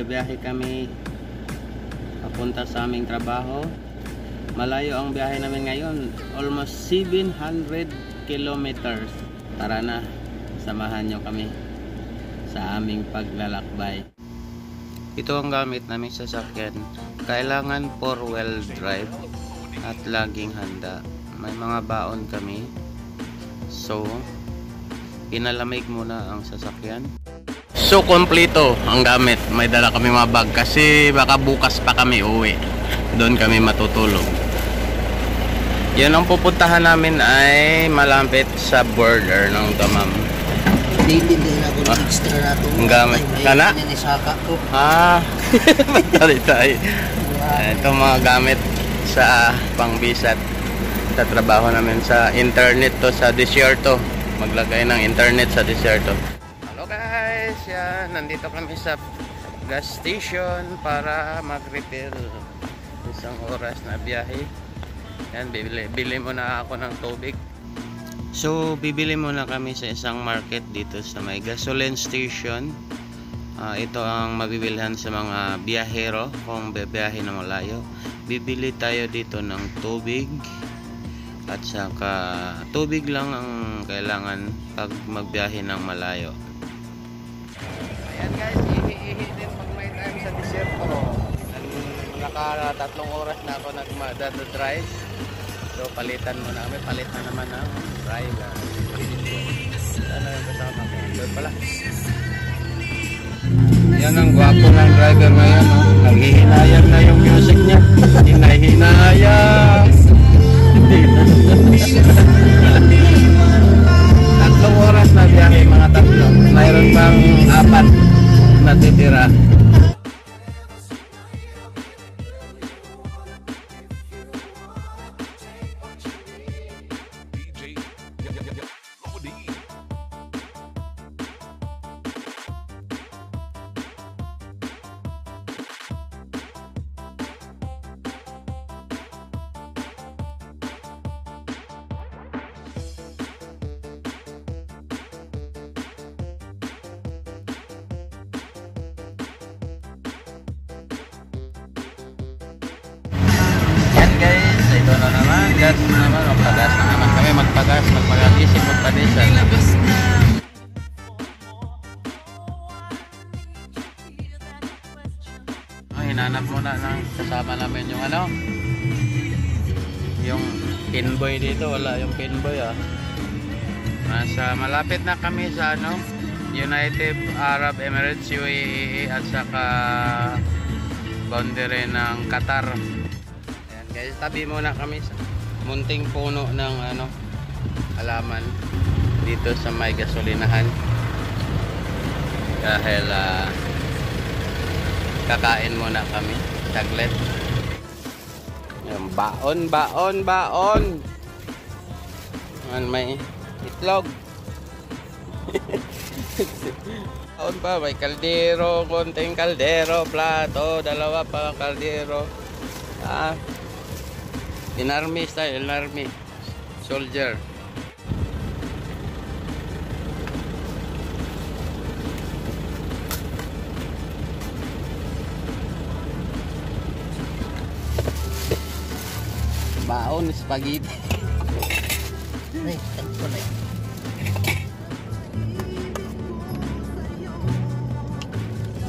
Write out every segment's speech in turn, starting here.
Magbibiyahe kami papunta sa aming trabaho. Malayo ang biyahe namin ngayon. Almost 700 kilometers. Tara na, samahan nyo kami sa aming paglalakbay. Ito ang gamit namin sa sasakyan. Kailangan 4-wheel drive at laging handa. May mga baon kami. So, pinalamig muna ang sasakyan. So, kompleto ang gamit. May dala kami mga bag kasi baka bukas pa kami uwi. Doon kami matutulog. Yan ang pupuntahan namin ay malapit sa border ng Damam. Hindi din ako ng extra na ito. Ang gamit. Kana? Ko. Ah, tayo. Ito mga gamit sa pangbisat sa trabaho namin sa internet to sa desierto. Maglagay ng internet sa desierto. Nandito kami sa gas station para mag-refill. Isang oras na biyahe. Yan, bibili, bili muna ako ng tubig. So, bibili muna kami sa isang market dito sa may gasoline station. Ah, ito ang mabibilhan sa mga biyahero kung bebiyahe na malayo. Bibili tayo dito ng tubig at saka tubig lang ang kailangan pag magbiyahe ng malayo. Naka tatlong oras na ako nagma-drive. So palitan mo na kami, palit na naman ng driver. Ano yung kasama ko? Pala. Yan ang gwapo ng driver ngayon. Naghihinayang na yung music niya. Hinahinayang. Tatlong oras na biyahe, mga tatlo. Mayroon pang apat na ito na naman. Gas na naman. Magpagas na naman kami. Magpagas, magpagisip, magpadesal. Oh, hinanap muna ng kasama namin yung ano. Yung pinboy dito. Wala yung pinboy ah. Nasa malapit na kami sa ano. United Arab Emirates UAE at saka boundary ng Qatar. Guys, tabi muna kami sa munting puno ng ano halaman dito sa may gasolinahan. Dahil ah, kakain muna kami saglit. Ayan, baon, baon, baon. Ayan, may itlog. baon pa, may kaldero, konting kaldero, plato, dalawa pa kaldero. Ah, in army style, in army. Soldier. Baon, spaghetti. Ay, eh.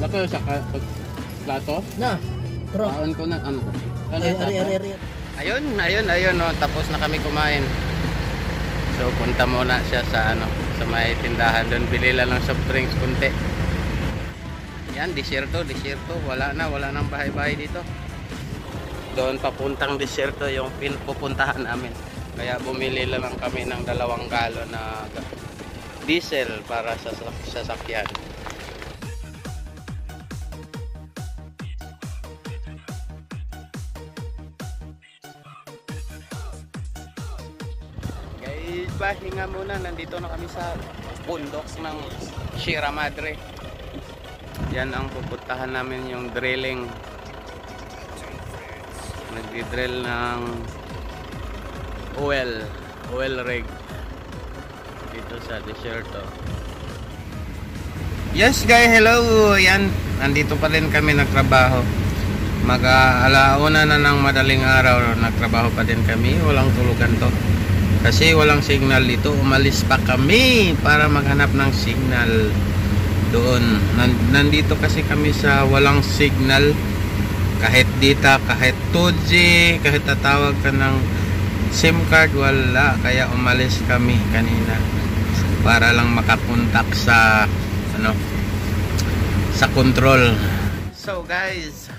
Lako sa plato. Na, bro. Baon ko na, ano? Ano yung ari, plato? ari, ari. Ayun, ayun, ayun, no. tapos na kami kumain. So, punta muna siya sa ano, sa may tindahan doon, bili lang ng soft drinks kunti. Yan, desierto, desierto. Wala na, wala nang bahay-bahay dito. Doon papuntang desierto yung pinupuntahan namin. Kaya bumili lang kami ng dalawang galon na diesel para sa sak- sasakyan. Guys, pahinga muna. Nandito na kami sa bundok ng Sierra Madre. Yan ang pupuntahan namin yung drilling. Nagdi-drill ng oil, oil rig dito sa desierto. Yes guys, hello. Yan, nandito pa rin kami nagtrabaho. Mag alauna na ng madaling araw nagtrabaho pa din kami. Walang tulugan to. Kasi walang signal dito. Umalis pa kami para maghanap ng signal doon. Nan nandito kasi kami sa walang signal. Kahit data, kahit 2G, kahit tatawag ka ng SIM card, wala. Kaya umalis kami kanina para lang makakontak sa ano sa control so guys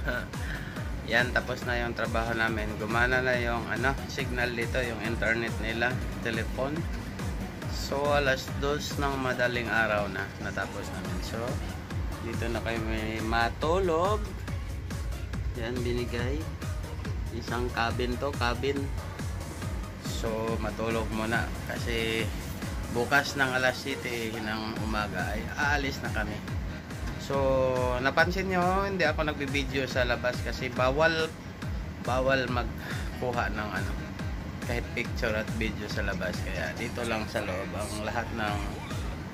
yan tapos na yung trabaho namin. Gumana na yung ano signal dito yung internet nila telephone. So alas dos ng madaling araw na natapos namin. So dito na may matulog. Yan binigay. Isang cabin to cabin. So matulog muna. Kasi bukas ng alas 7 ng umaga ay aalis na kami so napansin nyo hindi ako nagbibideo sa labas kasi bawal bawal magkuha ng ano kahit picture at video sa labas. Kaya dito lang sa loob ang lahat ng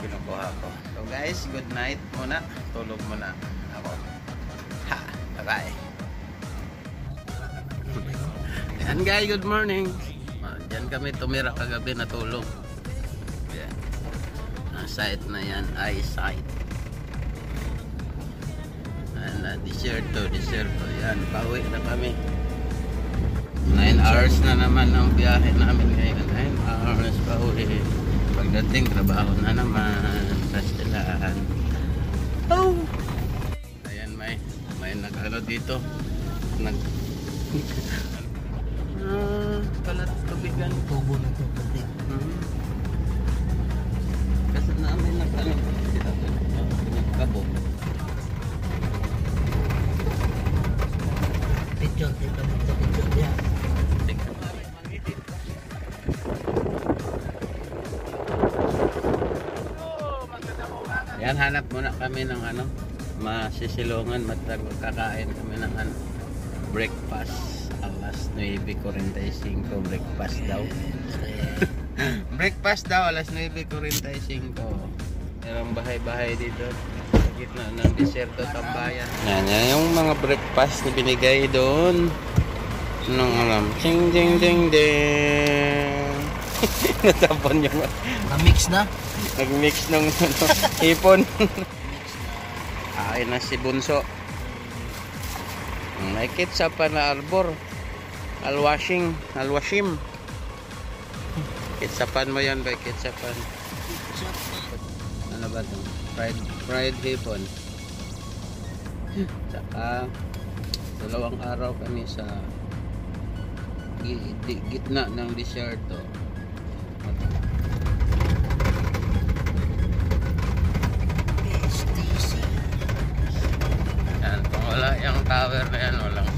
kinukuha ko. So guys good night muna. Tulog muna ako. Ha bye bye yan guys good morning. Diyan kami tumira kagabi na tulog yan ang site na yan ay site na desierto, desierto. Yan, pauwi na kami. 9 hours na naman ang biyahe namin ngayon. 9 hours pauwi. Pagdating, trabaho na naman. Pastilaan. Oh! Ayan, may, may nag-ano dito. Nag... ah, kalat tubigan. Tubo na ito. Pati. Mhm. Kasi namin nag-ano. Nagkabo. Picture. Ito dito. Picture niya. Yan, hanap muna kami ng ano, masisilungan, kakain kami ng ano, breakfast. Alas 9.45 breakfast daw. breakfast daw, alas 9.45. Merong bahay-bahay dito. Sa gitna ng deserto tambayan. Yan, yan yung mga breakfast na binigay doon. Nung alam, ding ding ding ding. Natapon yung Na-mix na. Nag-mix ng ano, hipon. Kain na si Bunso. May ketchup pa na arbor. Alwashing. Alwashim. Ketchupan mo yan ba? Ketchupan. Ano ba ito? Fried, fried hipon. Tsaka dalawang araw kami sa gitna ng desierto. STC. Yan, kung wala yung tower na yan, walang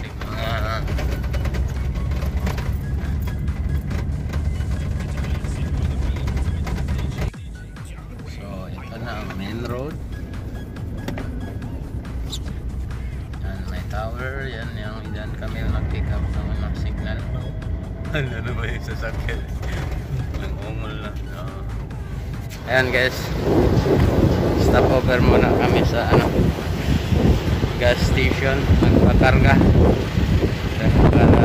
Ayan guys. Stop over muna kami sa ano gas station. Magpakarga. Para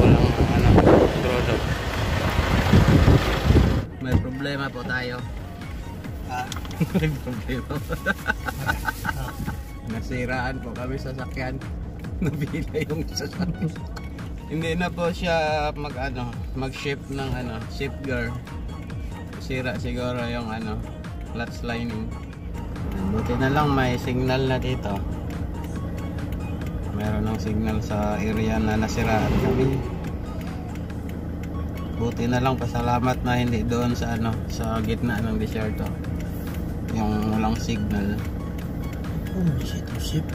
walang ano trodo may problema po tayo. Ah. may problema. Nasiraan po kami sa sakyan nabila yung sasakyan. Hindi na po siya mag ano mag shift ng ano shift gear sira siguro yung ano clutch lining buti na lang may signal na dito. Meron ng signal sa area na nasiraan kami. Buti na lang pasalamat na hindi doon sa ano sa gitna ng desierto yung walang signal. Oh, shit. Oh, shit.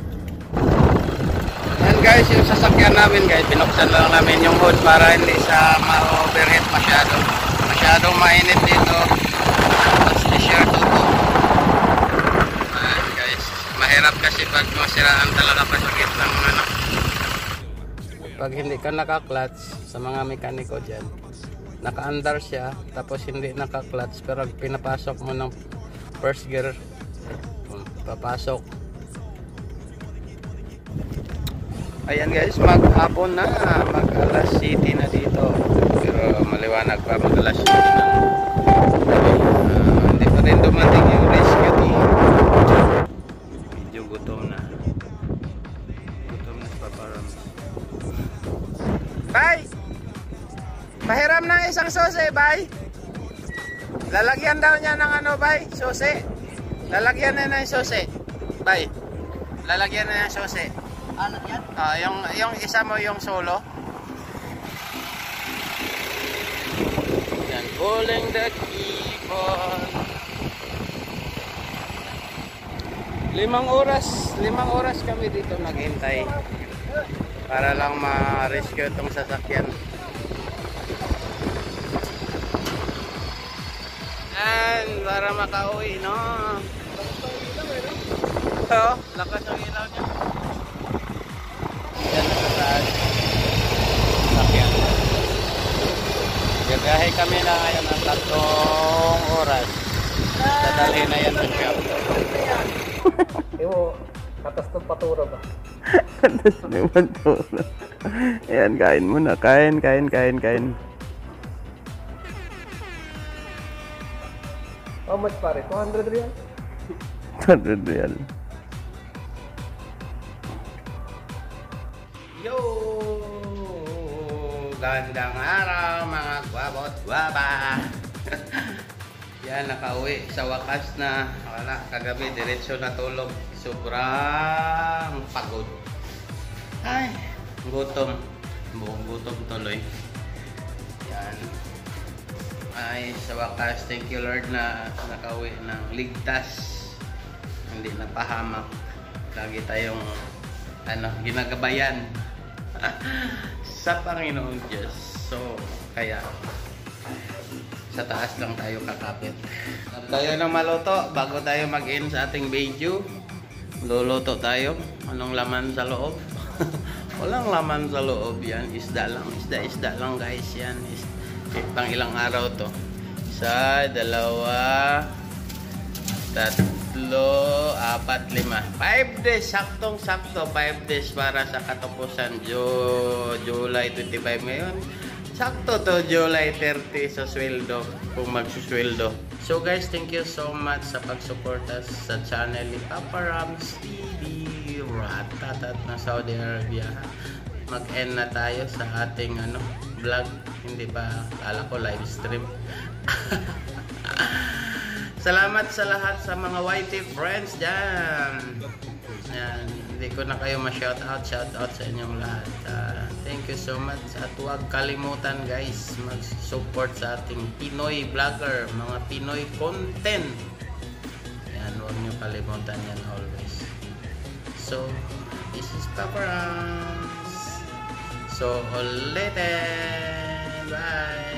yan guys yung sasakyan namin guys binuksan lang namin yung hood para hindi sa ma-overheat masyado masyadong mainit dito. Tapos desierto to Ayan guys. Mahirap kasi pag masiraan talaga pa sa gitna ng ano. Pag hindi ka naka-clutch sa mga mekaniko dyan naka-andar siya tapos hindi naka-clutch pero pinapasok mo ng first gear papasok. Ayan guys, maghapon na, mag alas city na dito. Maliwanag pa, mag alas city na. Ah, hindi pa rin dumating yung rescue team. Medyo gutom na. Gutom na pa parang. Bye! Pahiram ng isang sose, bye! Lalagyan daw niya ng ano, bye? Sose. Lalagyan na ng sose. Bye. Lalagyan na ng sose. Alat yan? Ah, yung yung isa mo yung solo. Yan, pulling the keyboard. Limang oras, limang oras kami dito naghintay. Para lang ma-rescue itong sasakyan. Yan, para makauwi, no? Oo, lakas ang ilaw niya. Yan na sa taas. Sakyan. Gagahe kami na ngayon ng tatlong oras. Dadalhin na yan sa shop. Ewo, katas ng patura ba? Tapos naman to. Ayan, kain muna. Kain, kain, kain, kain. How much pare? 200 real? 100 real. Gandang araw mga gwabot gwaba! Yan, nakauwi sa wakas na. Wala, kagabi, diretso na tulog. Sobrang pagod. Ay, gutom. Buong gutom tuloy. Yan. Ay, sa wakas, thank you Lord na nakauwi ng ligtas. Hindi napahamak. Lagi tayong ano, ginagabayan sa Panginoong Diyos. So, kaya sa taas lang tayo kakapit. Tayo ng maluto bago tayo mag-in sa ating video. Luluto tayo. Anong laman sa loob? Walang laman sa loob yan. Isda lang. Isda, isda lang guys. Yan. Is eh, pang ilang araw to. Isa, dalawa, tatlo, apat, lima. Five days. Saktong sakto. Five days para sa katapusan. Jo, July 25 ngayon. Sakto to July 30 sa sweldo kung magsusweldo. So guys, thank you so much sa pagsuporta sa channel ni Papa Rams TV Ratatat na Saudi Arabia. Mag-end na tayo sa ating ano vlog. Hindi pa kala ko live stream. Salamat sa lahat sa mga YT friends dyan. Yan, hindi ko na kayo ma-shoutout. Shoutout sa inyong lahat. Ah, thank you so much. At huwag kalimutan guys, mag-support sa ating Pinoy vlogger, mga Pinoy content. Yan, huwag nyo kalimutan yan always. So, this is Papa Rams. So, ulitin. Bye!